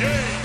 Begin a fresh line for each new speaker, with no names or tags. Yeah.